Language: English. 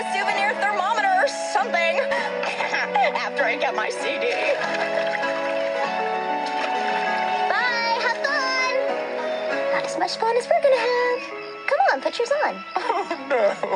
a souvenir thermometer or something after I get my CD. Bye, have fun. Not as much fun as we're gonna have. Come on, put yours on. Oh, no.